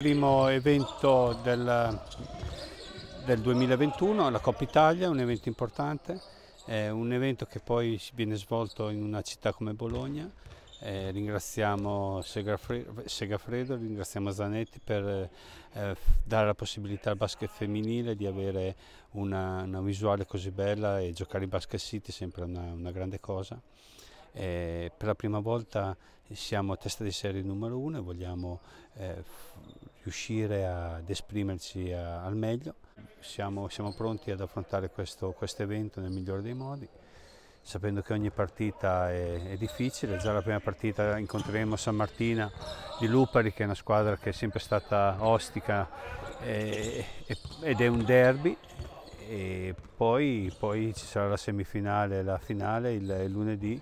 Primo evento del, del 2021, la Coppa Italia, un evento importante, è un evento che poi viene svolto in una città come Bologna. Eh, ringraziamo Segafredo, ringraziamo Zanetti per eh, dare la possibilità al basket femminile di avere una, una, visuale così bella e giocare in Basket City è sempre una, una grande cosa. Eh, per la prima volta siamo a testa di serie numero uno e vogliamo eh, riuscire ad esprimerci a, al meglio. Siamo, siamo, pronti ad affrontare questo quest evento nel migliore dei modi, sapendo che ogni partita è, è, difficile. Già la prima partita incontreremo San Martina di Lupari, che è una squadra che è sempre stata ostica e, ed è un derby. E poi, poi ci sarà la semifinale e la finale il, il lunedì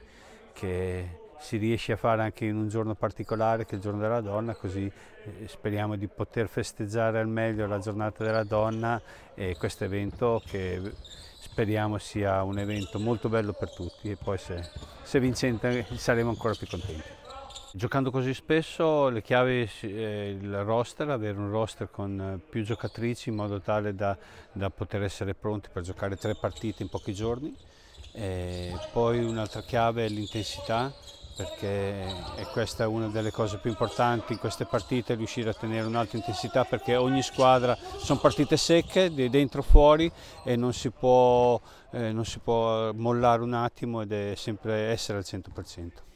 che si riesce a fare anche in un giorno particolare che è il giorno della donna, così eh, speriamo di poter festeggiare al meglio la giornata della donna e questo evento che speriamo sia un evento molto bello per tutti e poi se, se vincente saremo ancora più contenti. Giocando così spesso le chiavi è il roster, avere un roster con più giocatrici in modo tale da, da poter essere pronti per giocare tre partite in pochi giorni. E poi un'altra chiave è l'intensità, perché questa è una delle cose più importanti in queste partite, riuscire a tenere un'alta intensità perché ogni squadra sono partite secche, dentro fuori e non si può, eh, non si può mollare un attimo ed è sempre essere al 100%.